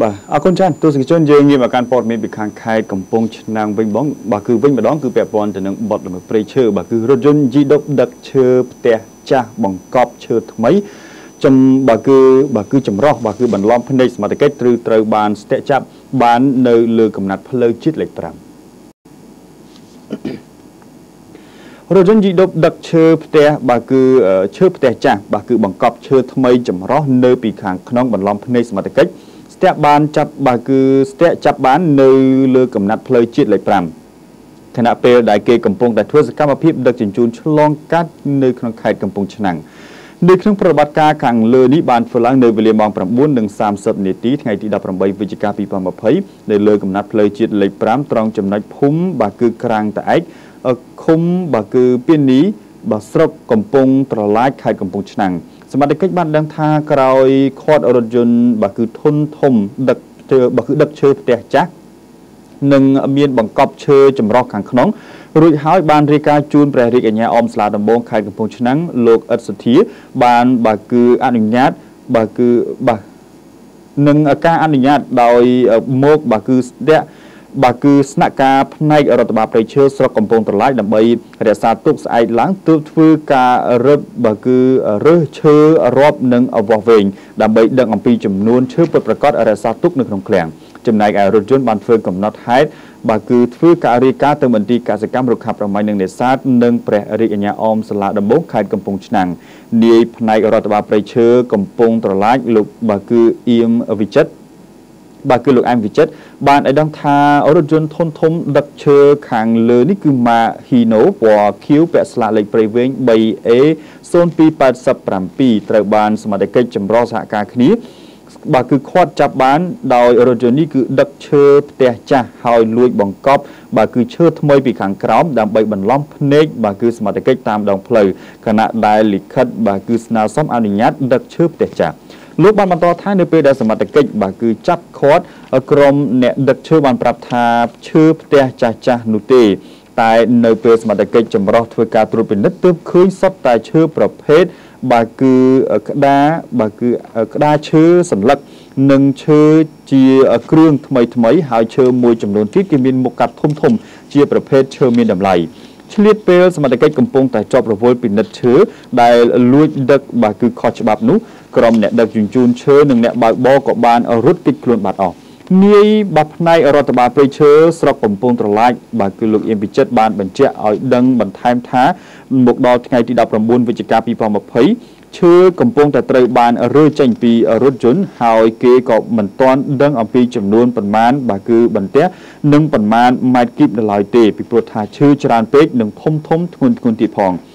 បាទអរគុណច្រើនទស្សនិកជនយើងងាកមកកាន់ព័ត៌មានពីខាងខេត្តកំពង់ឆ្នាំងវិញបងបាទគឺវិញម្ដងគឺពាក់ព័ន្ធទៅនឹងបទល្មើសព្រៃឈើបាទគឺរថយន្តជីដុបដឹកឈើផ្ទះចាស់បង្កប់ឈើថ្មីចំបើគឺបើគឺចម្រោះបើគឺបន្លំភ្នែកសមត្ថកិច្ចត្រូវត្រូវបានស្ទាក់ចាប់បាននៅលើកំណាត់ផ្លូវជាតិលេខ5រថយន្តជីដុបដឹកឈើផ្ទះបើគឺឈើផ្ទះចាស់បើគឺបង្កប់ឈើថ្មីចម្រោះនៅពីខាងក្នុងបន្លំភ្នែកសមត្ថកិច្ច ស្ទាក់បានចាប់បើគឺស្ទាក់ចាប់បាននៅលើកំណាត់ផ្លូវជាតិលេខ5ខណៈពេលដែលគេកំពុងតែធ្វើសកម្មភាពដឹកជញ្ជូនឆ្លងកាត់នៅក្នុងខេត្តកំពង់ឆ្នាំងនៅក្នុងប្រតិបត្តិការខាងលើនេះបានធ្វើឡើងនៅវេលាម៉ោង9:30នាទីថ្ងៃទី18វិច្ឆិកា2020នៅលើកំណាត់ផ្លូវជាតិលេខ5ត្រង់ចំណុចភូមិបាគឺក្រាំងតាឯកឃុំបាគឺពីនីបាស្រុកកំពង់ត្រឡាចខេត្តកំពង់ឆ្នាំង សមត្ថកិច្ចបានដឹងថាក្រោយខាត់រថយន្តបាគឺធុនធំដឹកបាគឺដឹកឈើផ្ទះចាស់និងមានបង្កប់ឈើចម្រោះខាងក្នុងរួចហើយបានរាយការណ៍ជូនព្រះរាជអាជ្ញាអមស្លាដំបងខេត្តកំពង់ឆ្នាំងលោកអិតសុធា បានបើគឺអនុញ្ញាតបើគឺបាទនឹងការអនុញ្ញាតដោយមកបើគឺស្ទាក់ បើគឺស្នាក់ការផ្នែករដ្ឋបាលព្រៃឈើស្រុកកំពង់ត្រឡាចដើម្បីរក្សាទុកស្អែកឡើងទើបធ្វើការរឹបបើគឺរើសឈើរាប់និងអវាស់វែងដើម្បីដឹងអំពីចំនួនឈើពិតប្រាកដរក្សាទុកនៅក្នុងឃ្លាំងចំណែកឯរថយន្តបានធ្វើកំណត់ហេតុបើគឺធ្វើការរាយការណ៍ទៅមន្ទីរកសិកម្មរុក្ខាប្រមាញ់និងនេសាទនិងព្រះរាជអាជ្ញាអមសាលាដំបងខេត្តកំពង់ឆ្នាំងនាយផ្នែករដ្ឋបាលព្រៃឈើកំពង់ត្រឡាចលោកបើគឺអៀមវិចិត្រ បាទគឺលោកអែមវិចិត្របានឲ្យដឹងថារថយន្តធុនធំដឹកឈើខាងលើនេះគឺម៉ា Hino ពណ៌ខៀវពាក់ស្លាកលេខព្រៃវែង 3A 0287ត្រូវបានសមត្ថកិច្ចចម្រុះសហការគ្នាបាទគឺខាត់ចាប់បានដោយរថយន្តនេះគឺដឹកឈើផ្ទះចាស់ហើយលួចបង្កប់បាទគឺឈើថ្មីពីខាងក្រោមដើម្បីបន្លំភ្នែកបាទគឺសមត្ថកិច្ចតាមដងផ្លូវខណៈដែលលិខិតបាទគឺស្នើសុំអនុញ្ញាតដឹកឈើផ្ទះចាស់ លោកបានបន្តថានៅពេលដែលសមត្ថកិច្ចបាទគឺចាប់ឃាត់ក្រុមអ្នកដឹកឈើបានប្រាប់ថាឈើផ្ទះចាស់ចាស់នោះទេតែនៅពេលសមត្ថកិច្ចចម្រោះធ្វើការត្រួតពិនិត្យទើបឃើញសុទ្ធតែឈើប្រភេទបាទគឺក្តារបាទគឺក្តារឈើសន្លឹកនិងឈើជាគ្រឿងថ្មីថ្មីហើយឈើមួយចំនួនទៀតគេមានមុខកាត់ធំធំ ជាប្រភេទឈើមានតម្លៃឆ្លៀតពេលសមត្ថកិច្ចកំពុងតែជាប់រវល់ពិនិត្យឈើដែលលួចដឹកបាទគឺខុសច្បាប់នោះ ក្រុមអ្នកដឹកជញ្ជូនឈើនិងអ្នកបើកបរក៏បានរត់គេចខ្លួនបាត់អស់នាយបាត់ផ្នែករដ្ឋបាលព្រៃឈើស្រុកកំពង់ត្រឡាចបាទគឺលោកអៀមពិចិត្របានបញ្ជាក់ឲ្យដឹងបន្ថែមថាមកដល់ថ្ងៃទី19វិច្ឆិកា2020ឈើកំពុងតែត្រូវបានរើចេញពីរថយន្តហើយគេក៏មិនទាន់ដឹងអំពីចំនួនប៉ុន្មានបាទគឺបន្ទះនិងប៉ុន្មានម៉ែត្រគីបនៅឡើយទេពីព្រោះថាឈើច្រើនពេកនិងធំធំធ្ងន់ធ្ងរទៀតផង។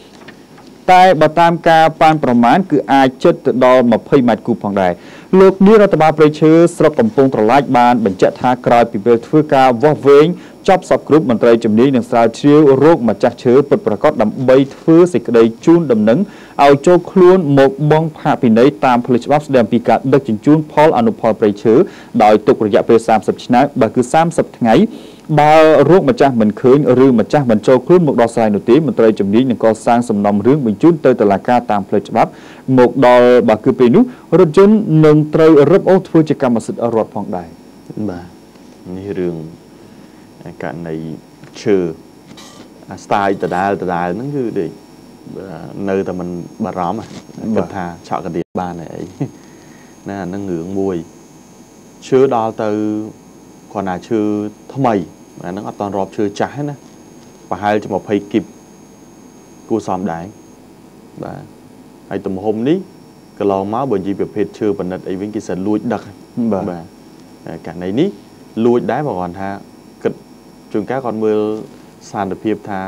តែបើតាមការប៉ាន់ប្រមាណគឺអាចជិតទៅដល់20ម៉ែត្រគូបផងដែរលោកនាយរដ្ឋបាលព្រៃឈើស្រុកកំពង់ត្រឡាចបានបញ្ជាក់ថាក្រោយពីពេលធ្វើការវាស់វែងចប់សពគ្រប់មន្ត្រីជំនាញនឹងស្រាវជ្រាវរោគម្ចាស់ឈើពិតប្រាកដដើម្បីធ្វើសេចក្តីជូនដំណឹងឲ្យចូលខ្លួនមកបងផាកពិន័យតាមផ្លូវច្បាប់ស្តីអំពីការដឹកជញ្ជូនផលអនុផលព្រៃឈើដោយទុករយៈពេល30ឆ្នាំបើគឺ30ថ្ងៃ បើរោគម្ចាស់មិនឃើញឬម្ចាស់មិនចូលខ្លួនមកដល់ស្រ័យនោះទេមន្ត្រីជំនាញនឹងកសាងសំណុំរឿងបញ្ជូនទៅតុលាការតាមផ្លូវច្បាប់ មកដល់បើគឺពេលនោះរថយន្តនឹងត្រូវរឹបអូសធ្វើជាកម្មសិទ្ធិរដ្ឋផងដែរបាទនេះរឿងករណីឈើអាស្ទាយដដែលដដែលហ្នឹងគឺដូចនៅតែមិនបារម្ភគិតថាឆក់កដៀបានអីណាហ្នឹងរឿងមួយឈើដល់ទៅ គ្រាន់តែឈើថ្មីអាហ្នឹងអត់តរាប់ឈើចាស់ទេណាប្រហែលជា20គីបគួរសមដែរបាទហើយទំហំនេះកន្លងមកបើនិយាយប្រភេទឈើប៉និតអីវិញគេសិនលួចដឹកបាទករណីនេះលួចដែរបើគាត់ថាគិតជួនកាលគាត់មើលសានភាពថា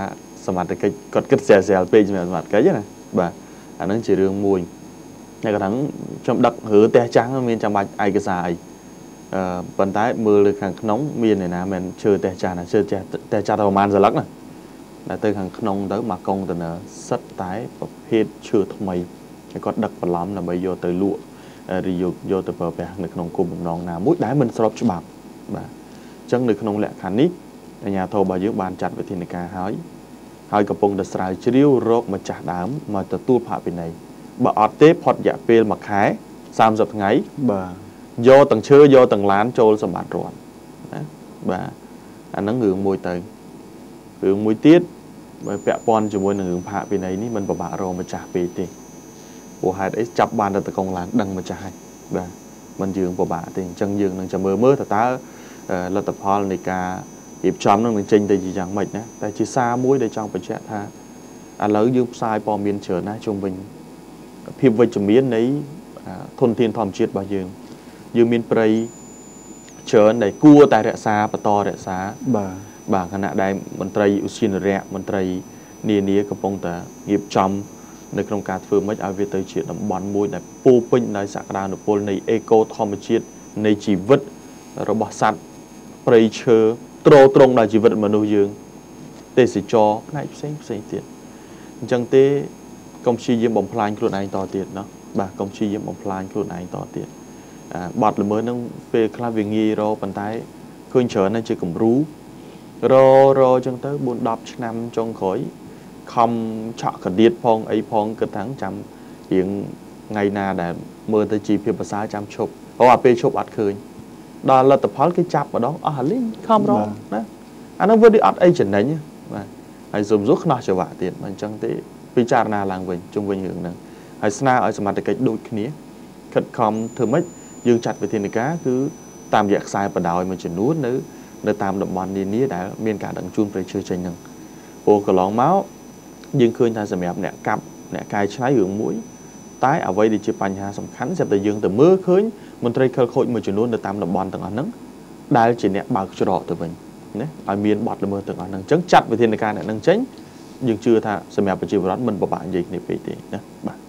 សមត្ថកិច្ចគាត់គិតស្រាលស្រាលពេកសម្រាប់សមត្ថកិច្ចណាបាទអាហ្នឹងជារឿងមួយតែគាត់ថាខ្ញុំដឹករើផ្ទះចាំងមានចាំបាច់ឯកសារអីអឺ ប៉ុន្តែមើលលើខាងក្នុងមានឯណាមិនឈើផ្ទះចាស់ណាឈើផ្ទះផ្ទះចាស់តែប្រហែលសន្លឹកណាតែទៅខាងក្នុងទៅមកកុងតឺន័រសិតតែប្រភេទឈើថ្មីហើយគាត់ដឹកបន្លំដើម្បីយកទៅលក់ឬយកយកទៅប្រើប្រាស់នៅក្នុងគុំបំណងណាមួយដែលមិនស្របច្បាប់បាទអញ្ចឹងនៅក្នុងលក្ខខណ្ឌនេះអាជ្ញាធររបស់យើងបានចាត់វិធានការហើយហើយកំពុងតែស្រាវជ្រាវរកម្ចាស់ដើមមកទទួលផាកពិន័យបើអត់ទេផុតរយៈពេល1ខែ30ថ្ងៃបាទ យកទាំងឈើយកទាំងឡានចូលសម្បត្តិរដ្ឋណាបាទអាហ្នឹងរឿងមួយទៅរឿងមួយទៀតបើពាក់ព័ន្ធជាមួយនឹងរឿងផាកពិន័យនេះมันពិបាករកម្ចាស់ពេកទេព្រោះហេតុអីចាប់បានតែតកងឡានដឹងម្ចាស់ហើយបាទมันយើងពិបាកទេអញ្ចឹងយើងនឹងចាំមើលមើលតើតើលទ្ធផលនៃការរៀបចំនឹងនឹងចេញទៅជាយ៉ាងម៉េចណាតែជាសារមួយដែលចង់បញ្ជាក់ថាឥឡូវយើងផ្សាយព័ត៌មានច្រើនណាស់ជុំវិញភាពវិជ្ជមាននៃធនធានធម្មជាតិរបស់យើង យើងមានព្រៃច្រើនដែលគួរតែរក្សាបន្តរក្សាបាទបាទគណៈដែលមន្ត្រីឧស្សាហរៈមន្ត្រីនានាកំពុងតែរៀបចំនៅក្នុងការធ្វើម៉េចឲ្យវាទៅជាតំបន់មួយដែលពោពេញដោយសក្តានុពលនៃអេកូធម្មជាតិនៃជីវិតរបស់សត្វព្រៃឈើទ្រទ្រង់ដល់ជីវិតមនុស្សយើងទេសចរផ្នែកផ្សេងផ្សេងទៀតអញ្ចឹងទេកុំព្យាយាមបំផ្លាញខ្លួនឯងតទៀតណោះបាទកុំព្យាយាមបំផ្លាញខ្លួនឯងតទៀត បាត់ល្មើសហ្នឹងពេលខ្លះវាងាយរប៉ុន្តែឃើញច្រើនណាស់ជាគំរូររអញ្ចឹងទៅ4 10ឆ្នាំចុងក្រោយខំឆក់កដៀតផងអីផងគិតថាចាំរៀងថ្ងៃណាដែលមើលទៅជីភាពប្រសើរចាំឈប់ព្រោះអាពេលឈប់អត់ឃើញដល់លទ្ធផលគេចាប់ម្ដងអស់អាលីងខំរងណាអានោះវាអត់អីចំណេញបាទហើយសុំសួរខ្នោះចង្វាក់ទៀតមិនអញ្ចឹងទេពិចារណាឡើងវិញជុំវិញរឿងហ្នឹងហើយស្នើឲ្យសមត្ថកិច្ចដូចគ្នាខិតខំធ្វើម៉េច យើងចាត់វិធានការគឺតាមរយៈខ្សែបដោយមួយចំនួននៅនៅតាមតំបន់នានាដែលមានការដឹកជូនប្រជើចេញហ្នឹងព្រោះកន្លងមកយើងឃើញថាសម្រាប់អ្នកកាប់អ្នកកាយឆ្នៃរឿងមួយតែអ្វីដែលជាបញ្ហាសំខាន់ស្រាប់តែយើងទៅមើលឃើញមន្ត្រីខិលខូចមួយចំនួននៅតាមតំបន់ទាំងអស់ហ្នឹងដែលជាអ្នកបើកច្រកទៅវិញណាឲ្យមានបទល្មើសទាំងអស់ហ្នឹងអញ្ចឹងចាត់វិធានការអ្នកហ្នឹងចេញយើងជឿថាសម្រាប់ប្រជាពលរដ្ឋមិនពិបាកនិយាយគ្នាពេកទេណាបាទ